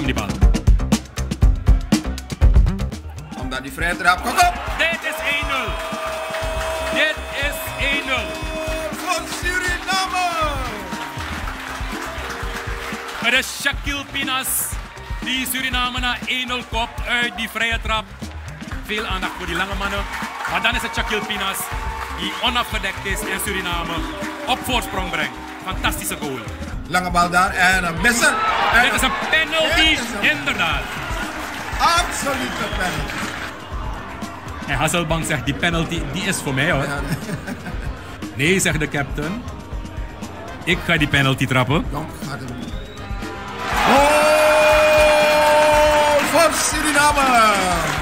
om die bal. Omdat die vrije trap komt op. Dit is 1-0. Dit is 1-0. Voor Suriname. Het is Shaquille Pinas die Suriname na 1-0 kopt uit die vrije trap. Veel aandacht voor die lange mannen. Maar dan is het Shaquille Pinas die onafgedekt is en Suriname op voorsprong brengt. Fantastische goal. Lange bal daar en een misser. Dit is een penalty, inderdaad. absolute penalty. En Hasselbank zegt, die penalty die is voor mij hoor. Ja, Nee, zegt de captain. Ik ga die penalty trappen. Donk gaat hem. Goal voor Suriname.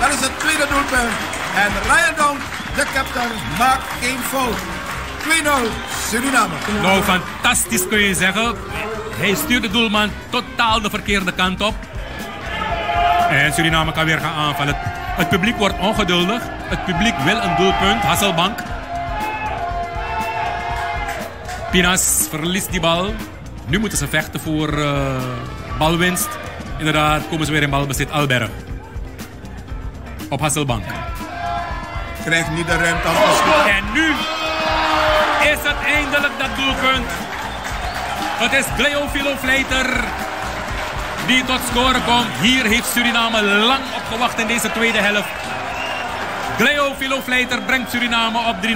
Dat is het tweede doelpunt. En Ryan Donk, de captain, maakt geen fout. 2-0 Suriname. Nou, fantastisch kun je zeggen. Hij stuurt de doelman totaal de verkeerde kant op. En Suriname kan weer gaan aanvallen. Het publiek wordt ongeduldig. Het publiek wil een doelpunt. Hasselbank. Pinas verliest die bal. Nu moeten ze vechten voor eh, balwinst. Inderdaad, komen ze weer in balbezit. Alberg. Op Hasselbank. Krijgt niet de ruimte. En nu is het eindelijk dat doelpunt. Het is Cleofilo Vleiter die tot scoren komt. Hier heeft Suriname lang op gewacht in deze tweede helft. Cleofilo Vleiter brengt Suriname op 3-0.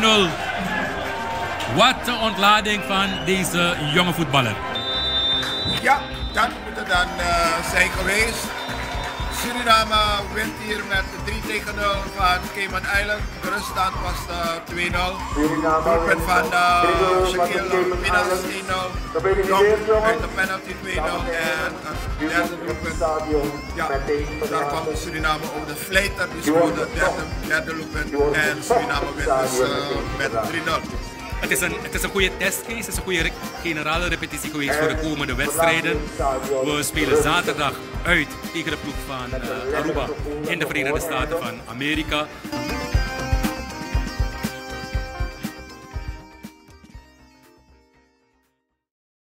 Wat een ontlading van deze jonge voetballer. Ja, dat moet het dan eh, zijn geweest. Suriname wint hier met 3 tegen 0 van Cayman Island. De ruststand was eh, 2-0. Doelpunt van uh, Shaquille Pinas 1-0. Donk uit de penalty 2-0. En het derde doelpunt. Ja, daar kwam de Suriname over de Vleiter. Die scoorde het derde, derde doelpunt. En Suriname wint dus eh, met 3-0. Het is, een, het is een goede testcase, het is een goede generale repetitie geweest voor de komende wedstrijden. We spelen zaterdag uit tegen de ploeg van eh, Aruba in de Verenigde Staten van Amerika.